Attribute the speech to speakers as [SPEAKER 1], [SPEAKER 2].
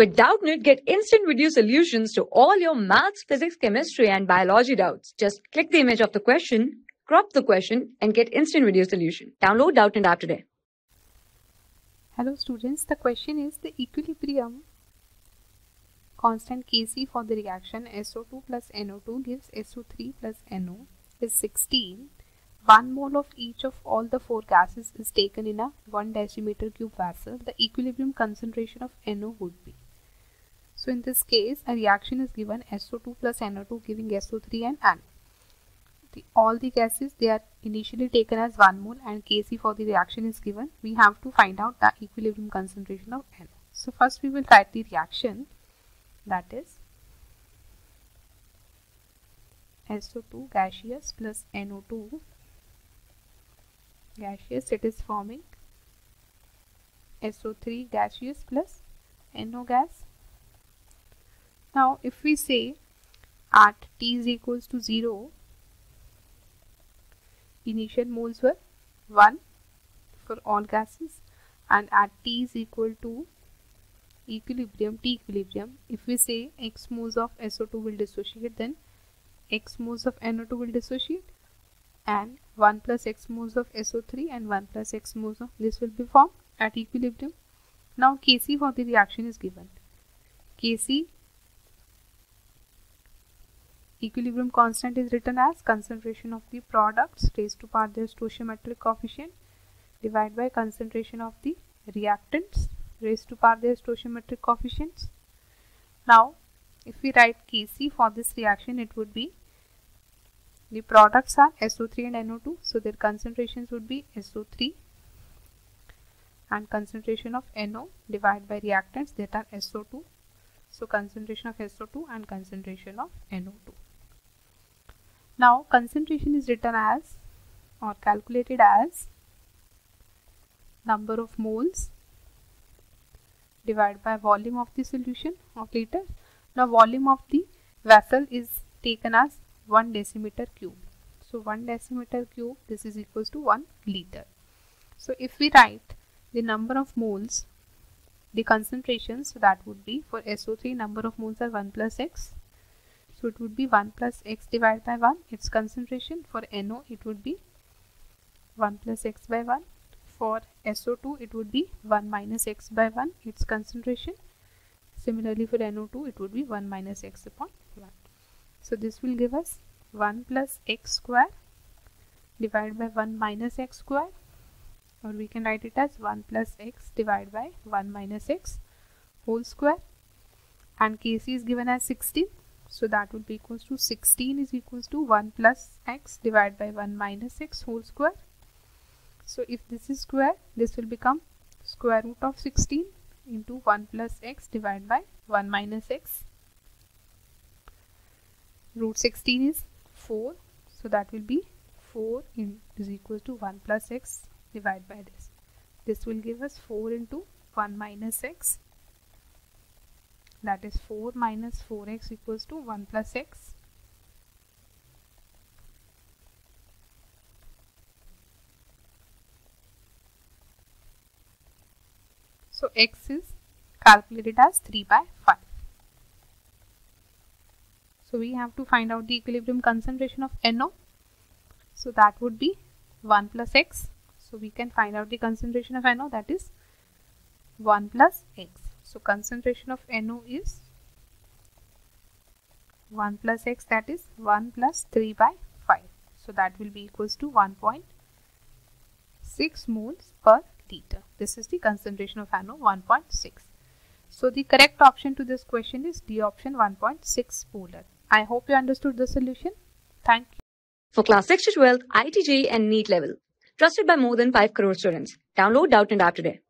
[SPEAKER 1] With Doubtnut, get instant video solutions to all your maths, physics, chemistry, and biology doubts. Just click the image of the question, crop the question, and get instant video solution. Download Doubtnut app today.
[SPEAKER 2] Hello students, the question is the equilibrium constant Kc for the reaction SO2 plus NO2 gives SO3 plus NO is 16. 1 mole of each of all the four gases is taken in a 1 decimeter cube vessel. The equilibrium concentration of NO would be so in this case, a reaction is given SO2 plus NO2 giving SO3 and N. The, all the gases they are initially taken as 1 mole and Kc for the reaction is given. We have to find out the equilibrium concentration of N. So first we will write the reaction that is SO2 gaseous plus NO2 gaseous it is forming SO3 gaseous plus NO gas now if we say at T is equals to 0, initial moles were 1 for all gases and at T is equal to equilibrium, T equilibrium, if we say X moles of SO2 will dissociate then X moles of NO2 will dissociate and 1 plus X moles of SO3 and 1 plus X moles of this will be formed at equilibrium. Now Kc for the reaction is given. Kc Equilibrium constant is written as concentration of the products raised to power their stoichiometric coefficient divided by concentration of the reactants raised to power their stoichiometric coefficients. Now, if we write Kc for this reaction, it would be the products are SO3 and NO2, so their concentrations would be SO3 and concentration of NO divided by reactants that are SO2. So concentration of SO2 and concentration of NO2. Now concentration is written as or calculated as number of moles divided by volume of the solution of liter. Now volume of the vessel is taken as 1 decimeter cube. So 1 decimeter cube this is equals to 1 liter. So if we write the number of moles the concentration so that would be for SO3 number of moles are 1 plus x so it would be 1 plus x divided by 1. Its concentration for NO it would be 1 plus x by 1. For SO2 it would be 1 minus x by 1 its concentration. Similarly for NO2 it would be 1 minus x upon 1. So this will give us 1 plus x square divided by 1 minus x square or we can write it as 1 plus x divided by 1 minus x whole square and Kc is given as 16 so that will be equals to 16 is equals to 1 plus x divided by 1 minus x whole square. So if this is square, this will become square root of 16 into 1 plus x divided by 1 minus x. Root 16 is 4. So that will be 4 in, is equals to 1 plus x divided by this. This will give us 4 into 1 minus x that is 4 minus 4x equals to 1 plus x. So x is calculated as 3 by 5. So we have to find out the equilibrium concentration of NO. So that would be 1 plus x. So we can find out the concentration of NO that is 1 plus x. So concentration of NO is 1 plus x that is 1 plus 3 by 5. So that will be equals to 1.6 moles per liter. This is the concentration of NO 1.6. So the correct option to this question is D option 1.6 molar. I hope you understood the solution. Thank you.
[SPEAKER 1] For class 6 to 12, IIT JEE and NEET level. Trusted by more than 5 crore students. Download Doubtnut app today.